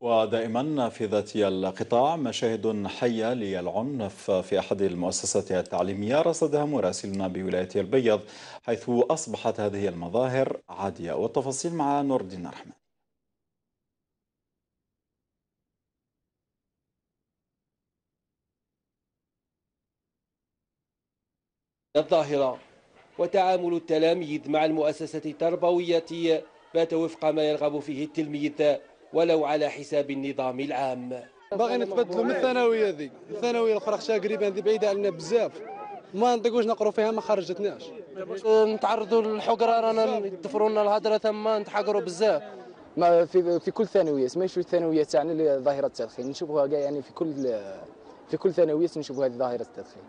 ودائما نافذة القطاع مشاهد حية للعنف في أحد المؤسسات التعليمية رصدها مراسلنا بولاية البيض حيث أصبحت هذه المظاهر عادية. والتفاصيل مع نور الدين الرحمن الظاهرة وتعامل التلاميذ مع المؤسسة التربوية بات وفق ما يرغب فيه التلميذ ولو على حساب النظام العام. باغي نتبدلوا من الثانوية ذي الثانوية الأخرى خشها قريبه ذي بعيدة علينا بزاف. ما نطيقوش نقروا فيها ما خرجتناش. نتعرضوا للحقرة رانا يدفروا لنا الهضره ثم نتحقروا بزاف. ما في في كل ثانوية ماشي الثانوية تاعنا ظاهرة التدخين. نشوفوها كاع يعني في كل في كل ثانوية نشوفوا هذه ظاهرة التدخين.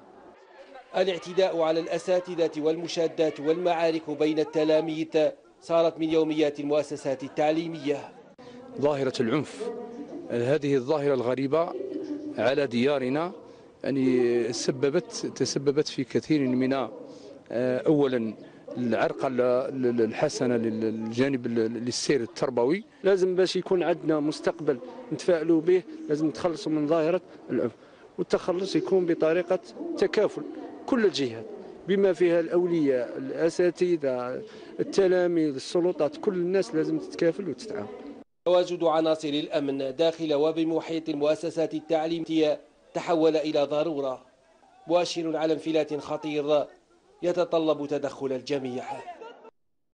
الاعتداء على الأساتذة والمشادات والمعارك بين التلاميذ صارت من يوميات المؤسسات التعليمية. ظاهرة العنف. هذه الظاهرة الغريبة على ديارنا يعني سببت تسببت في كثير من آه، اولا العرقله الحسنه للجانب للسير التربوي. لازم باش يكون عندنا مستقبل نتفائلوا به لازم نتخلصوا من ظاهرة العنف. والتخلص يكون بطريقة تكافل كل الجهات بما فيها الأولياء الأساتذة التلاميذ السلطات كل الناس لازم تتكافل وتتعاون. تواجد عناصر الأمن داخل وبمحيط المؤسسات التعليمية تحول إلى ضرورة. مؤشر على انفلات خطير يتطلب تدخل الجميع.